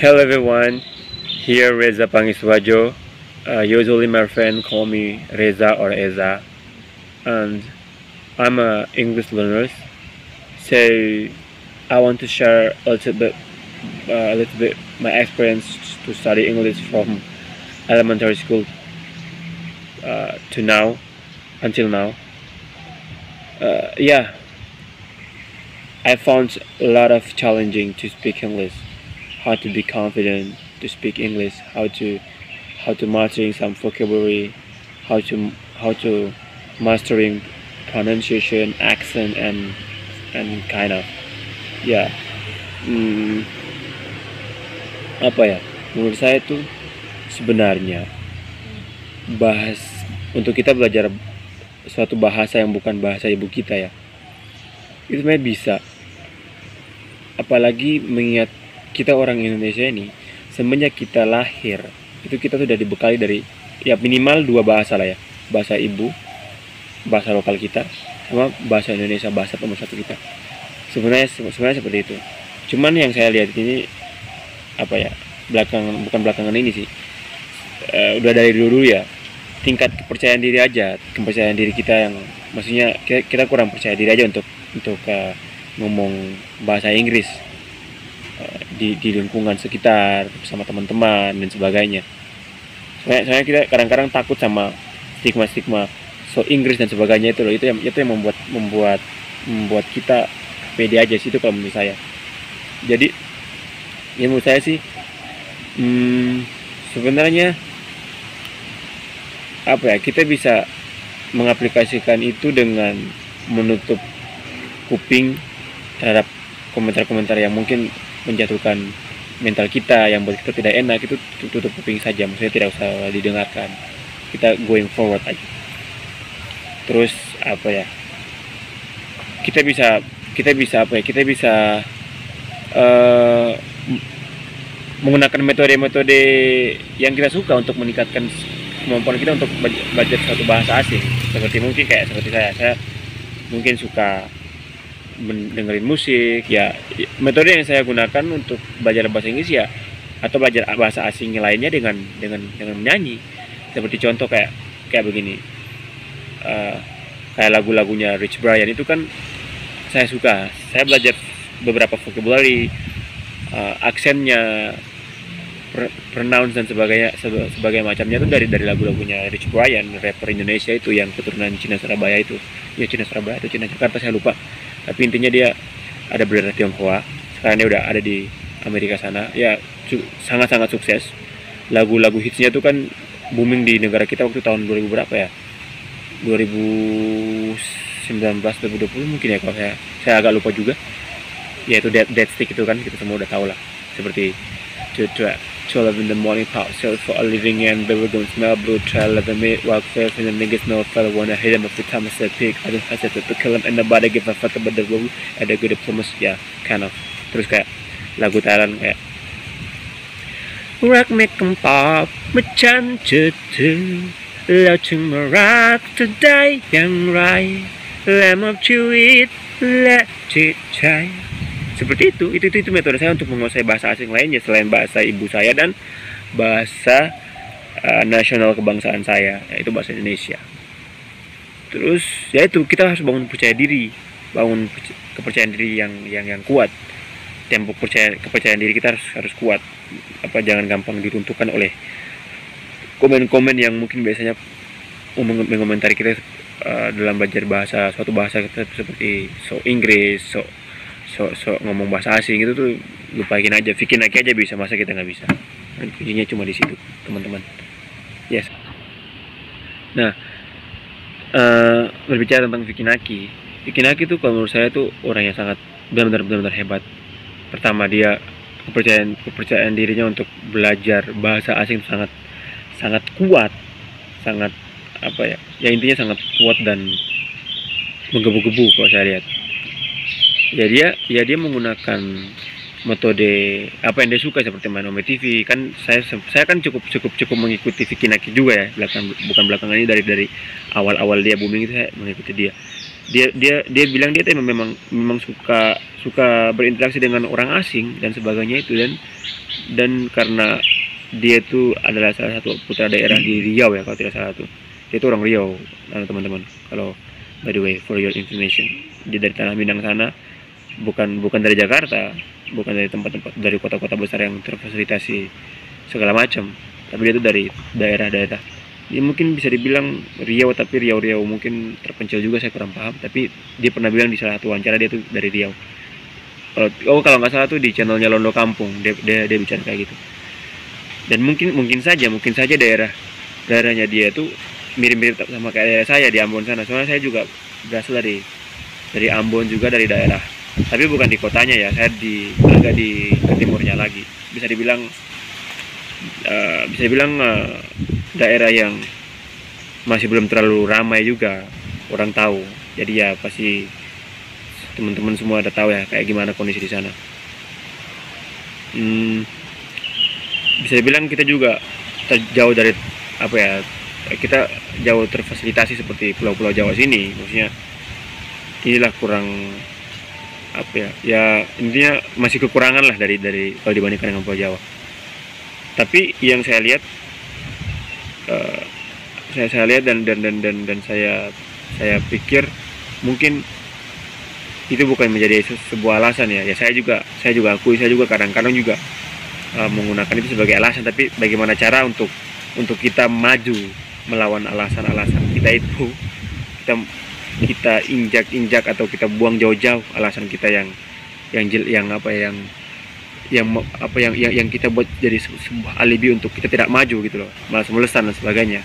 Hello everyone, here Reza Pangiswajo. Uh, usually my friend call me Reza or Eza, and I'm a English learner. So I want to share a little bit, uh, a little bit my experience to study English from elementary school uh, to now, until now. Uh, yeah, I found a lot of challenging to speak English how to be confident to speak English, how to how to mastering some vocabulary, how to how to mastering pronunciation, accent, and and kind of ya hmm, apa ya? Menurut saya itu sebenarnya bahas untuk kita belajar suatu bahasa yang bukan bahasa ibu kita ya itu sebenarnya bisa. Apalagi mengingat kita orang Indonesia ini semenjak kita lahir itu kita sudah dibekali dari ya minimal dua bahasa lah ya. Bahasa ibu bahasa lokal kita sama bahasa Indonesia bahasa pemersatu kita. Sebenarnya sebenarnya seperti itu. Cuman yang saya lihat ini apa ya belakang bukan belakangan ini sih. Uh, udah dari dulu ya tingkat kepercayaan diri aja kepercayaan diri kita yang maksudnya kita, kita kurang percaya diri aja untuk untuk uh, ngomong bahasa Inggris di, di lingkungan sekitar sama teman-teman dan sebagainya. Soalnya, soalnya kita kadang-kadang takut sama stigma-stigma so Inggris dan sebagainya itu loh. Itu yang itu yang membuat membuat membuat kita pede aja sih itu kalau menurut saya. Jadi ya menurut saya sih hmm, sebenarnya apa ya kita bisa mengaplikasikan itu dengan menutup kuping terhadap komentar-komentar yang mungkin menjatuhkan mental kita yang buat kita tidak enak itu tutup kuping saja. Maksudnya tidak usah didengarkan. Kita going forward aja. Terus apa ya? Kita bisa kita bisa apa ya? Kita bisa uh, menggunakan metode-metode yang kita suka untuk meningkatkan kemampuan kita untuk belajar suatu bahasa asing. Seperti mungkin kayak seperti saya. Saya mungkin suka mendengarin musik ya metode yang saya gunakan untuk belajar bahasa Inggris ya atau belajar bahasa asing lainnya dengan dengan dengan menyanyi. Seperti contoh kayak kayak begini. Uh, kayak lagu-lagunya Rich Brian itu kan saya suka. Saya belajar beberapa vocabulary uh, aksennya pronounce dan sebagainya sebagai macamnya itu dari dari lagu-lagunya Rich Brian rapper Indonesia itu yang keturunan Cina Surabaya itu. Ya Cina Surabaya atau Cina Jakarta saya lupa tapi intinya dia ada berdarah Tionghoa. Sekarang dia udah ada di Amerika sana. Ya sangat-sangat sukses. Lagu-lagu hitsnya tuh kan booming di negara kita waktu tahun 2000 berapa ya? 2019 2020 mungkin ya kalau saya saya agak lupa juga. Yaitu Dead, Dead Stick itu kan kita semua udah tahu lah. Seperti to, to, 12 in the morning pop sales for a living and baby don't smell blue trail let the meat walk safe and the niggas know fella wanna hit him every time I said pick I just hesitate to kill him and nobody give a fuck about the rule ada good diplomas ya yeah, kind of terus kayak lagu Thailand kayak รักไม่กำปอบเมื่อฉันจะถึงแล้วถึงมารักเธอได้อย่างไรและมอบชีวิตและจิตใจ seperti itu. Itu itu, itu metode saya untuk menguasai bahasa asing lainnya selain bahasa ibu saya dan bahasa uh, nasional kebangsaan saya yaitu bahasa Indonesia. Terus ya itu kita harus bangun percaya diri bangun kepercayaan diri yang yang yang kuat. Tempo percaya kepercayaan diri kita harus harus kuat. Apa jangan gampang diruntuhkan oleh komen-komen yang mungkin biasanya mengomentari kita uh, dalam belajar bahasa suatu bahasa seperti so Inggris so sok sok ngomong bahasa asing itu tuh lupain aja bikin lagi aja bisa masa kita nggak bisa. Kuncinya cuma di situ teman-teman. Yes. Nah uh, berbicara tentang Vikinaki. Vikinaki itu kalau menurut saya tuh orang yang sangat benar-benar benar-benar hebat. Pertama dia kepercayaan kepercayaan dirinya untuk belajar bahasa asing sangat sangat kuat. Sangat apa ya ya intinya sangat kuat dan menggebu-gebu kalau saya lihat ya dia ya dia menggunakan metode apa yang dia suka seperti main TV kan saya saya kan cukup cukup cukup mengikuti Vicky Naki juga ya belakang bukan belakangan ini dari dari awal awal dia booming itu saya mengikuti dia. Dia dia dia bilang dia memang memang suka suka berinteraksi dengan orang asing dan sebagainya itu. Dan dan karena dia itu adalah salah satu putra daerah di Riau ya kalau tidak salah tuh. Dia itu orang Riau teman-teman. Kalau by the way for your information dia dari tanah Minang sana bukan bukan dari Jakarta bukan dari tempat-tempat dari kota-kota besar yang terfasilitasi segala macam tapi dia itu dari daerah-daerah. Ya mungkin bisa dibilang Riau tapi Riau-Riau mungkin terpencil juga saya kurang paham tapi dia pernah bilang di salah satu wawancara dia tuh dari Riau. Kalau oh kalau nggak salah tuh di channelnya Londo Kampung dia dia, dia bicara kayak gitu. Dan mungkin mungkin saja mungkin saja daerah daerahnya dia itu mirip-mirip sama kayak daerah saya di Ambon sana. Soalnya saya juga berasal dari dari Ambon juga dari daerah tapi bukan di kotanya ya saya di agak di ke timurnya lagi. Bisa dibilang uh, bisa dibilang uh, daerah yang masih belum terlalu ramai juga orang tahu. Jadi ya pasti teman-teman semua udah tahu ya kayak gimana kondisi di sana. Hmm, bisa dibilang kita juga jauh dari apa ya kita jauh terfasilitasi seperti pulau-pulau Jawa sini. Maksudnya inilah kurang apa ya? Ya intinya masih kekurangan lah dari dari kalau dibandingkan dengan pulau Jawa. Tapi yang saya lihat uh, saya saya lihat dan dan dan dan dan saya saya pikir mungkin itu bukan menjadi sebuah alasan ya. Ya saya juga saya juga akui saya juga kadang-kadang juga uh, menggunakan itu sebagai alasan. Tapi bagaimana cara untuk untuk kita maju melawan alasan-alasan kita itu? Kita kita injak-injak atau kita buang jauh-jauh alasan kita yang yang yang apa yang yang apa yang yang, yang kita buat jadi sebuah alibi untuk kita tidak maju gitu loh. Malas melesan dan sebagainya.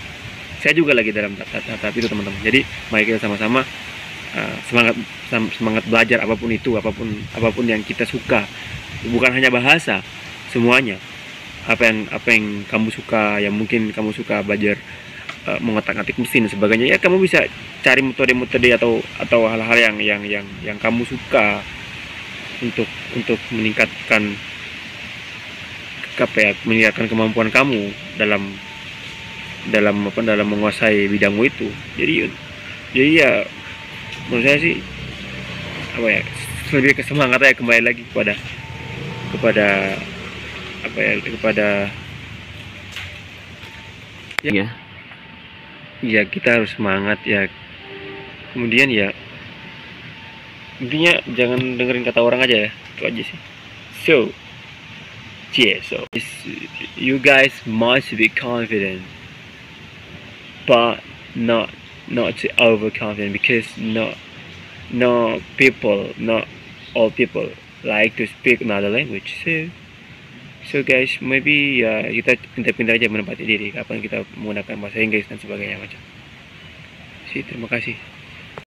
Saya juga lagi dalam tahap itu teman-teman. Jadi mari kita sama-sama uh, semangat semangat belajar apa pun itu apa pun apa pun yang kita suka. Bukan hanya bahasa semuanya. Apa yang apa yang kamu suka yang mungkin kamu suka belajar uh, mengotak-atik mesin dan sebagainya. Ya kamu bisa cari metode-metode atau atau hal-hal yang yang yang yang kamu suka untuk untuk meningkatkan apa ya meningkatkan kemampuan kamu dalam dalam apa dalam menguasai bidangmu itu. Jadi jadi ya menurut saya sih apa ya lebih ke semangat ya kembali lagi kepada kepada apa ya kepada ya ya kita harus semangat ya. Kemudian ya intinya jangan dengerin kata orang aja ya. Itu aja sih. So yeah so you guys must be confident but not not to overconfident because not no people not all people like to speak another language so So guys, maybe ya kita pintar-pintar aja menempati diri kapan kita menggunakan bahasa Inggris dan sebagainya macam. Sih, terima kasih.